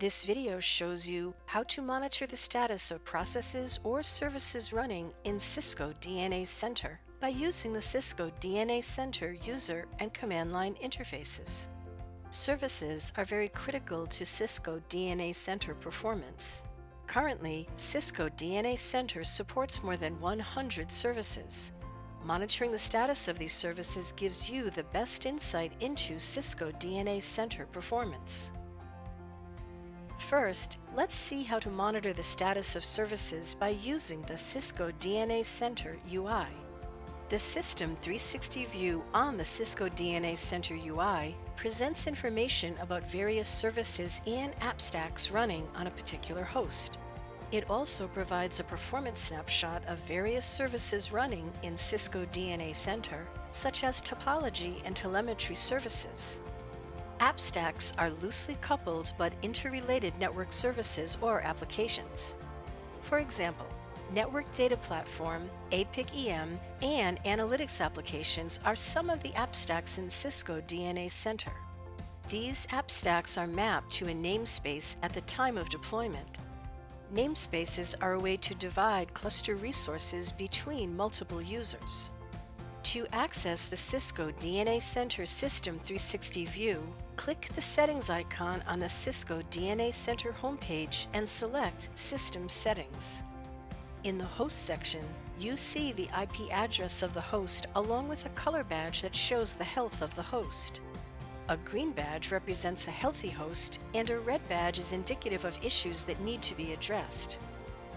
This video shows you how to monitor the status of processes or services running in Cisco DNA Center by using the Cisco DNA Center user and command line interfaces. Services are very critical to Cisco DNA Center performance. Currently, Cisco DNA Center supports more than 100 services. Monitoring the status of these services gives you the best insight into Cisco DNA Center performance. First, let's see how to monitor the status of services by using the Cisco DNA Center UI. The System 360 view on the Cisco DNA Center UI presents information about various services and app stacks running on a particular host. It also provides a performance snapshot of various services running in Cisco DNA Center, such as topology and telemetry services. App stacks are loosely coupled but interrelated network services or applications. For example, Network Data Platform, APIC EM, and analytics applications are some of the app stacks in Cisco DNA Center. These app stacks are mapped to a namespace at the time of deployment. Namespaces are a way to divide cluster resources between multiple users. To access the Cisco DNA Center System 360 view, click the settings icon on the Cisco DNA Center homepage and select System Settings. In the Host section, you see the IP address of the host along with a color badge that shows the health of the host. A green badge represents a healthy host, and a red badge is indicative of issues that need to be addressed.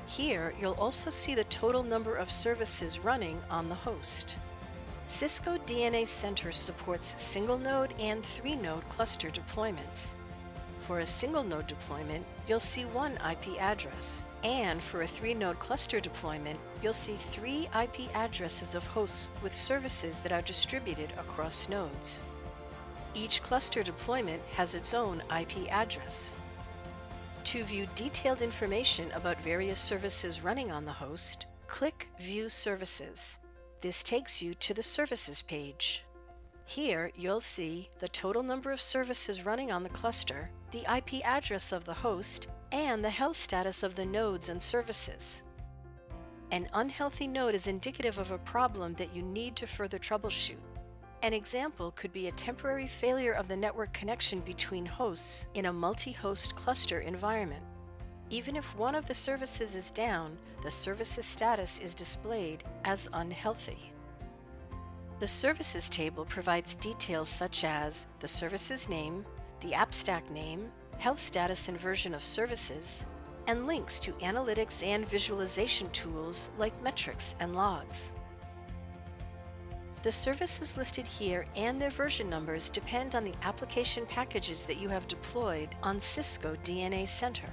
Here, you'll also see the total number of services running on the host. Cisco DNA Center supports single node and three node cluster deployments. For a single node deployment, you'll see one IP address, and for a three node cluster deployment, you'll see three IP addresses of hosts with services that are distributed across nodes. Each cluster deployment has its own IP address. To view detailed information about various services running on the host, click View Services. This takes you to the Services page. Here, you'll see the total number of services running on the cluster, the IP address of the host, and the health status of the nodes and services. An unhealthy node is indicative of a problem that you need to further troubleshoot. An example could be a temporary failure of the network connection between hosts in a multi-host cluster environment. Even if one of the services is down, the service's status is displayed as unhealthy. The Services table provides details such as the service's name, the app stack name, health status and version of services, and links to analytics and visualization tools like metrics and logs. The services listed here and their version numbers depend on the application packages that you have deployed on Cisco DNA Center.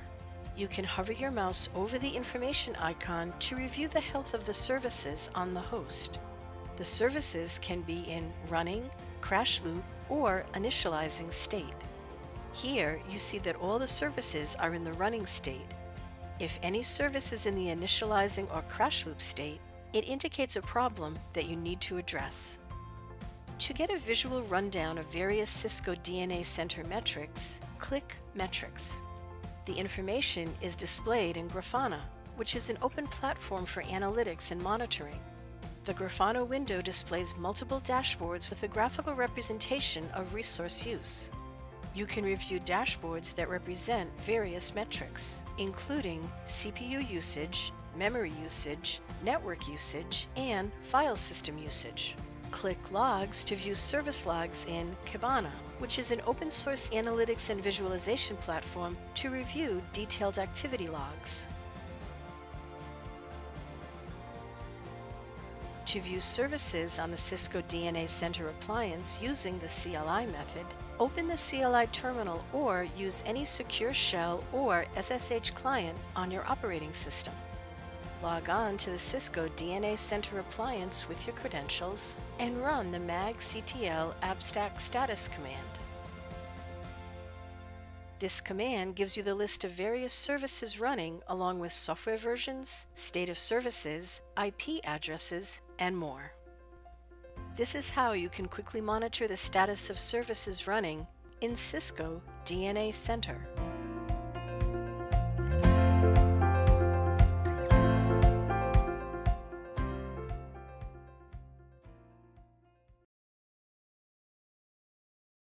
You can hover your mouse over the information icon to review the health of the services on the host. The services can be in running, crash loop, or initializing state. Here, you see that all the services are in the running state. If any service is in the initializing or crash loop state, it indicates a problem that you need to address. To get a visual rundown of various Cisco DNA Center metrics, click Metrics. The information is displayed in Grafana, which is an open platform for analytics and monitoring. The Grafana window displays multiple dashboards with a graphical representation of resource use. You can review dashboards that represent various metrics, including CPU usage, memory usage, network usage, and file system usage. Click Logs to view service logs in Kibana, which is an open source analytics and visualization platform to review detailed activity logs. To view services on the Cisco DNA Center appliance using the CLI method, open the CLI terminal or use any secure shell or SSH client on your operating system. Log on to the Cisco DNA Center appliance with your credentials and run the magctl appstack status command. This command gives you the list of various services running along with software versions, state of services, IP addresses, and more. This is how you can quickly monitor the status of services running in Cisco DNA Center.